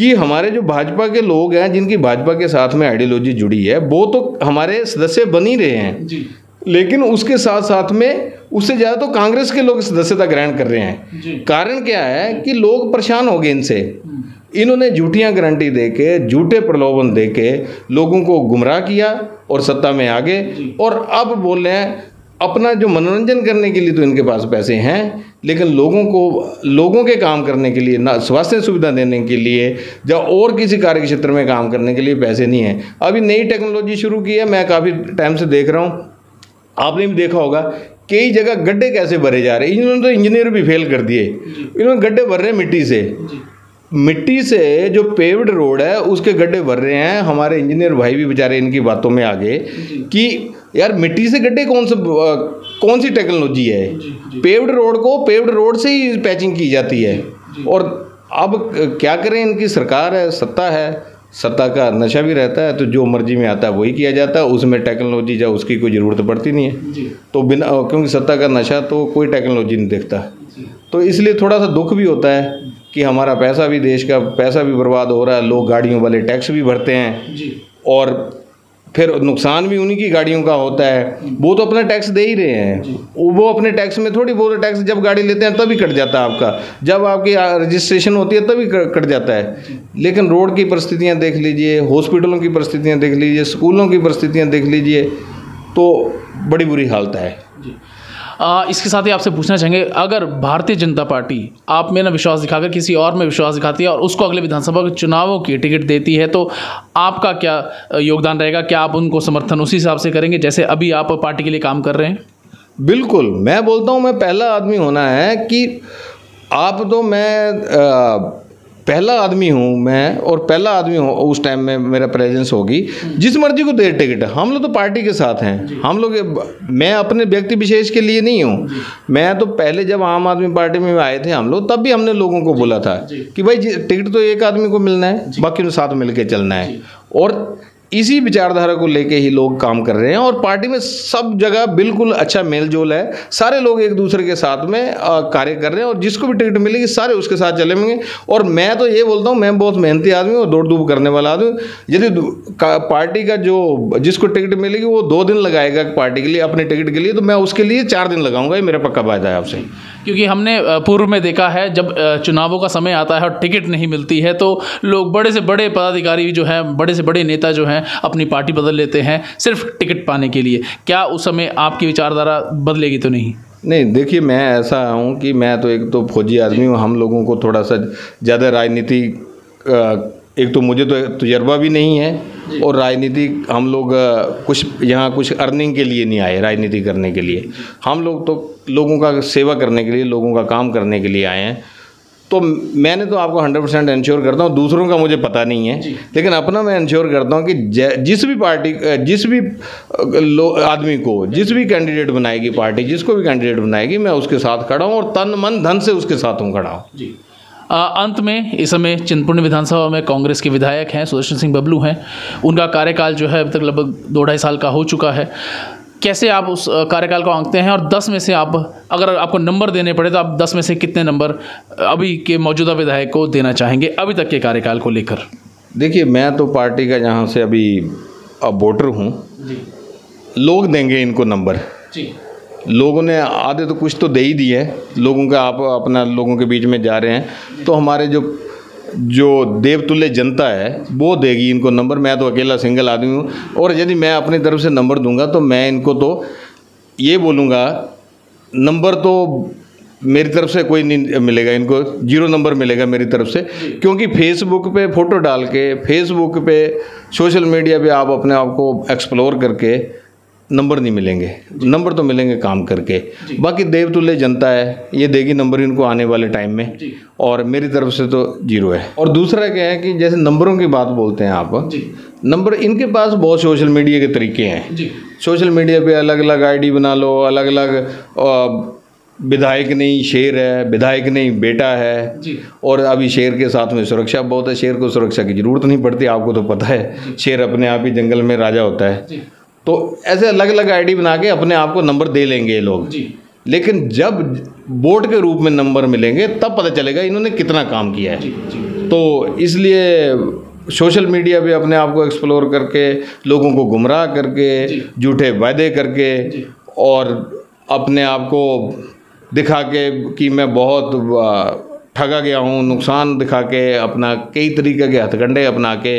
S2: कि हमारे जो भाजपा के लोग हैं जिनकी भाजपा के साथ में आइडियोलॉजी जुड़ी है वो तो हमारे सदस्य बन ही रहे हैं।
S1: जी।
S2: लेकिन उसके साथ साथ में उससे ज़्यादा तो कांग्रेस के लोग सदस्यता ग्रहण कर रहे हैं।
S1: जी।
S2: कारण क्या है कि लोग परेशान हो गए इनसे।
S1: हम्म,
S2: इन्होंने झूठियाँ गारंटी दे के झूठे प्रलोभन दे के लोगों को गुमराह किया और सत्ता में आ गए। और अब बोल रहे हैं अपना जो मनोरंजन करने के लिए तो इनके पास पैसे हैं लेकिन लोगों को लोगों के काम करने के लिए ना स्वास्थ्य सुविधा देने के लिए या और किसी कार्य क्षेत्र में काम करने के लिए पैसे नहीं हैं। अभी नई टेक्नोलॉजी शुरू की है मैं काफ़ी टाइम से देख रहा हूँ। आपने भी देखा होगा कई जगह गड्ढे कैसे भरे जा रहे हैं। इन्होंने तो इंजीनियर भी फेल कर दिए। इन्होंने गड्ढे भर रहे हैं मिट्टी से। मिट्टी से जो पेव्ड रोड है उसके गड्ढे भर रहे हैं। हमारे इंजीनियर भाई भी बेचारे इनकी बातों में आ गए कि यार मिट्टी से गड्ढे कौन से कौन सी टेक्नोलॉजी है? पेव्ड रोड को पेव्ड रोड से ही पैचिंग की जाती है। और अब क्या करें? इनकी सरकार है सत्ता है। सत्ता का नशा भी रहता है तो जो मर्ज़ी में आता है वही किया जाता है। उसमें टेक्नोलॉजी या उसकी कोई ज़रूरत पड़ती नहीं है।
S1: जी।
S2: तो बिना क्योंकि सत्ता का नशा तो कोई टेक्नोलॉजी नहीं देखता। तो इसलिए थोड़ा सा दुख भी होता है कि हमारा पैसा भी देश का पैसा भी बर्बाद हो रहा है। लोग गाड़ियों वाले टैक्स भी भरते हैं।
S1: जी।
S2: और फिर नुकसान भी उन्हीं की गाड़ियों का होता है। वो तो अपना टैक्स दे ही रहे हैं। वो अपने टैक्स में थोड़ी बहुत टैक्स जब गाड़ी लेते हैं तभी कट जाता है आपका। जब आपकी रजिस्ट्रेशन होती है तभी कट जाता है। लेकिन रोड की परिस्थितियाँ देख लीजिए हॉस्पिटलों की परिस्थितियाँ देख लीजिए स्कूलों की परिस्थितियाँ देख लीजिए तो बड़ी बुरी हालत है।
S1: जी। आ, इसके साथ ही आपसे पूछना चाहेंगे अगर भारतीय जनता पार्टी आप में ना विश्वास दिखाकर किसी और में विश्वास दिखाती है और उसको अगले विधानसभा के चुनावों की टिकट देती है तो आपका क्या योगदान रहेगा? क्या आप उनको समर्थन उसी हिसाब से करेंगे जैसे अभी आप पार्टी के लिए काम कर रहे हैं?
S2: बिल्कुल मैं बोलता हूँ मैं पहला आदमी होना है कि आप तो मैं अ, पहला आदमी हूँ मैं और पहला आदमी हूँ उस टाइम में मेरा प्रेजेंस होगी। जिस मर्ज़ी को दे टिकट हम लोग तो पार्टी के साथ हैं। हम लोग मैं अपने व्यक्ति विशेष के लिए नहीं हूँ। मैं तो पहले जब आम आदमी पार्टी में आए थे हम लोग तब भी हमने लोगों को बोला था कि भाई टिकट तो एक आदमी को मिलना है बाकी साथ मिल चलना है। और इसी विचारधारा को लेके ही लोग काम कर रहे हैं और पार्टी में सब जगह बिल्कुल अच्छा मेल जोल है। सारे लोग एक दूसरे के साथ में कार्य कर रहे हैं और जिसको भी टिकट मिलेगी, सारे उसके साथ चलेंगे और मैं तो ये बोलता हूँ, मैं बहुत मेहनती आदमी हूँ दौड़ धूप करने वाला आदमी। यदि पार्टी का जो, जिसको टिकट मिलेगी, वो दो दिन लगाएगा पार्टी के लिए, अपने टिकट के लिए तो मैं उसके लिए चार दिन लगाऊँगा, ये मेरा पक्का वायदा है आपसे।
S1: क्योंकि हमने पूर्व में देखा है, जब चुनावों का समय आता है और टिकट नहीं मिलती है तो लोग बड़े से बड़े पदाधिकारी जो हैं, बड़े से बड़े नेता जो हैं, अपनी पार्टी बदल लेते हैं सिर्फ़ टिकट पाने के लिए। क्या उस समय आपकी विचारधारा बदलेगी तो नहीं?
S2: नहीं, देखिए, मैं ऐसा हूँ कि मैं तो एक तो फौजी आदमी हूँ, हम लोगों को थोड़ा सा ज़्यादा राजनीति एक तो मुझे तो तजर्बा भी नहीं है और राजनीति हम लोग कुछ यहाँ कुछ अर्निंग के लिए नहीं आए राजनीति करने के लिए। हम लोग तो लोगों का सेवा करने के लिए लोगों का काम करने के लिए आए हैं। तो मैंने तो आपको हंड्रेड परसेंट इंश्योर करता हूँ दूसरों का मुझे पता नहीं है। लेकिन अपना मैं इंश्योर करता हूँ कि जिस भी पार्टी जिस भी आदमी को जिस भी कैंडिडेट बनाएगी पार्टी जिसको भी कैंडिडेट बनाएगी मैं उसके साथ खड़ा हूँ और तन मन धन से उसके साथ हूँ खड़ा हूँ।
S1: जी। अंत में इस समय चिंतपूर्ण विधानसभा में कांग्रेस के विधायक हैं सुदर्शन सिंह बबलू हैं। उनका कार्यकाल जो है अभी तक लगभग दो ढाई साल का हो चुका है। कैसे आप उस कार्यकाल को आंकते हैं और दस में से आप अगर आपको नंबर देने पड़े तो आप दस में से कितने नंबर अभी के मौजूदा विधायक को देना चाहेंगे अभी तक के कार्यकाल को लेकर?
S2: देखिए मैं तो पार्टी का यहाँ से अभी अब वोटर हूँ।
S1: जी।
S2: लोग देंगे इनको नंबर।
S1: जी।
S2: लोगों ने आधे तो कुछ तो दे ही दिए लोगों का आप अपना लोगों के बीच में जा रहे हैं। तो हमारे जो जो देवतुल्य जनता है, वो देगी इनको नंबर। मैं तो अकेला सिंगल आदमी हूँ। और यदि मैं अपनी तरफ़ से नंबर दूँगा तो मैं इनको तो ये बोलूँगा, नंबर तो मेरी तरफ़ से कोई नहीं मिलेगा। इनको ज़ीरो नंबर मिलेगा मेरी तरफ़ से। क्योंकि फेसबुक पे फ़ोटो डाल के फेसबुक पे सोशल मीडिया पे आप अपने आप को एक्सप्लोर करके नंबर नहीं मिलेंगे। नंबर तो मिलेंगे काम करके। बाकी देवतुल्य जनता है ये देगी नंबर इनको आने वाले टाइम में। और मेरी तरफ़ से तो ज़ीरो है। और दूसरा क्या है कि जैसे नंबरों की बात बोलते हैं आप नंबर इनके पास बहुत सोशल मीडिया के तरीके हैं। सोशल मीडिया पे अलग अलग आईडी बना लो अलग अलग विधायक नहीं शेर है विधायक नहीं बेटा है।
S1: जी।
S2: और अभी शेर के साथ में सुरक्षा बहुत है शेर को सुरक्षा की ज़रूरत नहीं पड़ती आपको तो पता है। शेर अपने आप ही जंगल में राजा होता है।
S1: जी।
S2: तो ऐसे अलग अलग आईडी बना के अपने आप को नंबर दे लेंगे ये लोग।
S1: जी।
S2: लेकिन जब बोर्ड के रूप में नंबर मिलेंगे तब पता चलेगा इन्होंने कितना काम किया है।
S1: जी जी।
S2: तो इसलिए सोशल मीडिया पे अपने आप को एक्सप्लोर करके लोगों को गुमराह करके झूठे वायदे करके और अपने आप को दिखा के कि मैं बहुत ठगा गया हूँ नुकसान दिखा के अपना कई तरीके के हथकंडे अपना के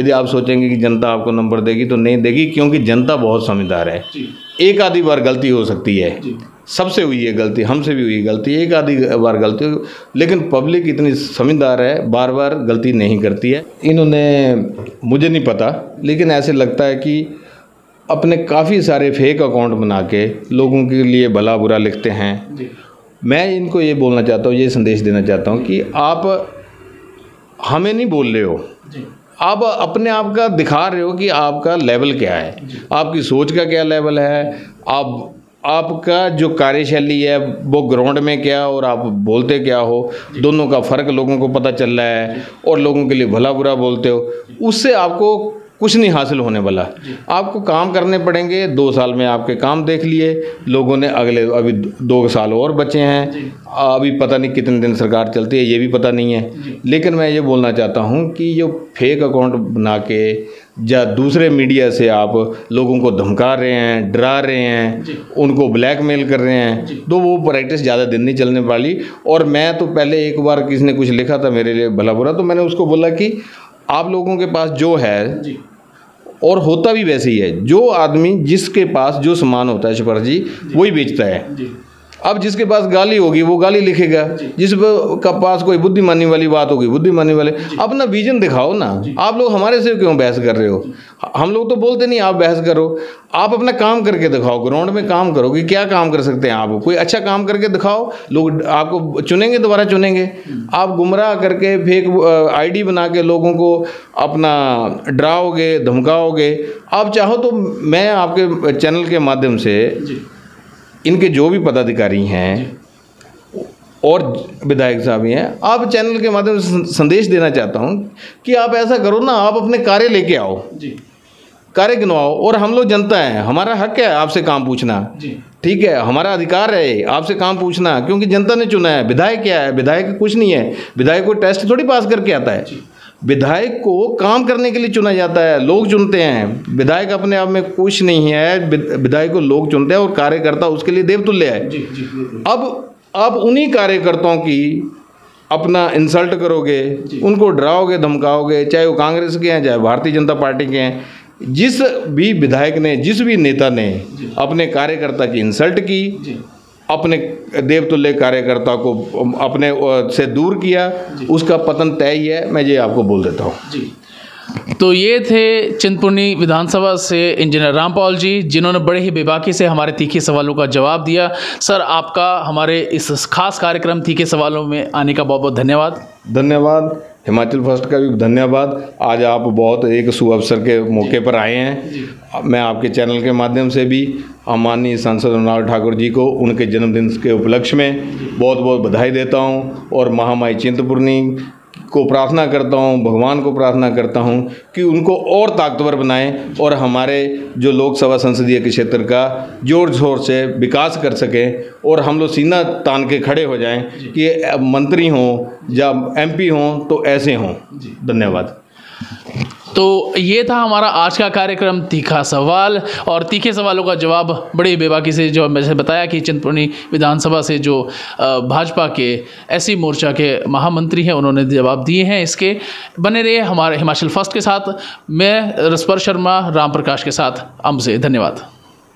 S2: यदि आप सोचेंगे कि जनता आपको नंबर देगी तो नहीं देगी क्योंकि जनता बहुत समझदार है। एक आधी बार गलती हो सकती है। सबसे हुई है गलती हमसे भी हुई है गलती एक आधी बार गलती लेकिन पब्लिक इतनी समझदार है बार बार गलती नहीं करती है। इन्होंने मुझे नहीं पता लेकिन ऐसे लगता है कि अपने काफ़ी सारे फेक अकाउंट बना के लोगों के लिए भला बुरा लिखते हैं।
S1: जी।
S2: मैं इनको ये बोलना चाहता हूँ ये संदेश देना चाहता हूँ कि आप हमें नहीं बोल रहे हो।
S1: जी।
S2: आप अपने आप का दिखा रहे हो कि आपका लेवल क्या है। आपकी सोच का क्या लेवल है? आप आपका जो कार्यशैली है वो ग्राउंड में क्या और आप बोलते क्या हो? दोनों का फ़र्क लोगों को पता चल रहा है और लोगों के लिए भला बुरा बोलते हो। उससे आपको कुछ नहीं हासिल होने वाला। आपको काम करने पड़ेंगे दो साल में आपके काम देख लिए लोगों ने अगले अभी दो साल और बचे हैं। अभी पता नहीं कितने दिन सरकार चलती है ये भी पता नहीं है। लेकिन मैं ये बोलना चाहता हूँ कि जो फेक अकाउंट बना के या दूसरे मीडिया से आप लोगों को धमका रहे हैं डरा रहे हैं उनको ब्लैकमेल कर रहे हैं तो वो प्रैक्टिस ज़्यादा दिन नहीं चलने वाली। और मैं तो पहले एक बार किसी ने कुछ लिखा था मेरे लिए भला बुरा तो मैंने उसको बोला कि आप लोगों के पास जो है
S1: जी।
S2: और होता भी वैसे ही है जो आदमी जिसके पास जो सामान होता है शपर जी। वही बेचता है।
S1: जी।
S2: अब जिसके पास गाली होगी वो गाली लिखेगा। जिस का पास कोई बुद्धिमानी वाली बात होगी बुद्धिमानी वाले। अपना विजन दिखाओ ना। आप लोग हमारे से क्यों बहस कर रहे हो? हम लोग तो बोलते नहीं आप बहस करो। आप अपना काम करके दिखाओ ग्राउंड में काम करो कि क्या काम कर सकते हैं आप। कोई अच्छा काम करके दिखाओ लोग आपको चुनेंगे दोबारा चुनेंगे। आप गुमराह करके फेक आईडी बना के लोगों को अपना डराओगे धमकाओगे। आप चाहो तो मैं आपके चैनल के माध्यम से इनके जो भी पदाधिकारी हैं और विधायक साहब ही हैं आप चैनल के माध्यम से संदेश देना चाहता हूँ कि आप ऐसा करो ना आप अपने कार्य लेके आओ।
S1: जी।
S2: कार्य गिनवाओ और हम लोग जनता है हमारा हक है आपसे काम पूछना।
S1: जी।
S2: ठीक है हमारा अधिकार है आपसे काम पूछना क्योंकि जनता ने चुना है विधायक क्या है विधायक कुछ नहीं है। विधायक को टेस्ट थोड़ी पास करके आता है। विधायक को काम करने के लिए चुना जाता है लोग चुनते हैं। विधायक अपने आप में कुछ नहीं है विधायक को लोग चुनते हैं और कार्यकर्ता उसके लिए देवतुल्य है।
S1: जी जी बिल्कुल।
S2: अब आप उन्हीं कार्यकर्ताओं की अपना इंसल्ट करोगे उनको डराओगे धमकाओगे चाहे वो कांग्रेस के हैं चाहे भारतीय जनता पार्टी के हैं जिस भी विधायक ने जिस भी नेता ने अपने कार्यकर्ता की इंसल्ट की
S1: जी।
S2: अपने देवतुल्य कार्यकर्ता को अपने से दूर किया। उसका पतन तय ही है। मैं ये आपको बोल देता हूँ।
S1: जी। तो ये थे चिंतपूर्णी विधानसभा से इंजीनियर रामपाल जी जिन्होंने बड़े ही बेबाकी से हमारे तीखे सवालों का जवाब दिया। सर आपका हमारे इस खास कार्यक्रम तीखे सवालों में आने का बहुत बहुत धन्यवाद।
S2: धन्यवाद। हिमाचल फ़र्स्ट का भी धन्यवाद। आज आप बहुत एक सुअवसर के मौके पर आए हैं। मैं आपके चैनल के माध्यम से भी माननीय सांसद अनुराग ठाकुर जी को उनके जन्मदिन के उपलक्ष्य में बहुत बहुत बधाई देता हूँ और महामाई चिंतपूर्णी को प्रार्थना करता हूँ भगवान को प्रार्थना करता हूँ कि उनको और ताकतवर बनाएँ और हमारे जो लोकसभा संसदीय क्षेत्र का ज़ोर शोर से विकास कर सकें और हम लोग सीना तान के खड़े हो जाएँ कि मंत्री हों या एमपी हों तो ऐसे हों। धन्यवाद।
S1: तो ये था हमारा आज का कार्यक्रम तीखा सवाल और तीखे सवालों का जवाब बड़े बेबाकी से जो मैंने बताया कि चिंतपूर्णी विधानसभा से जो भाजपा के ऐसी मोर्चा के महामंत्री हैं, उन्होंने जवाब दिए हैं इसके। बने रहे हमारे हिमाचल फ़र्स्ट के साथ। मैं रसपर शर्मा, राम प्रकाश के साथ। अम से धन्यवाद।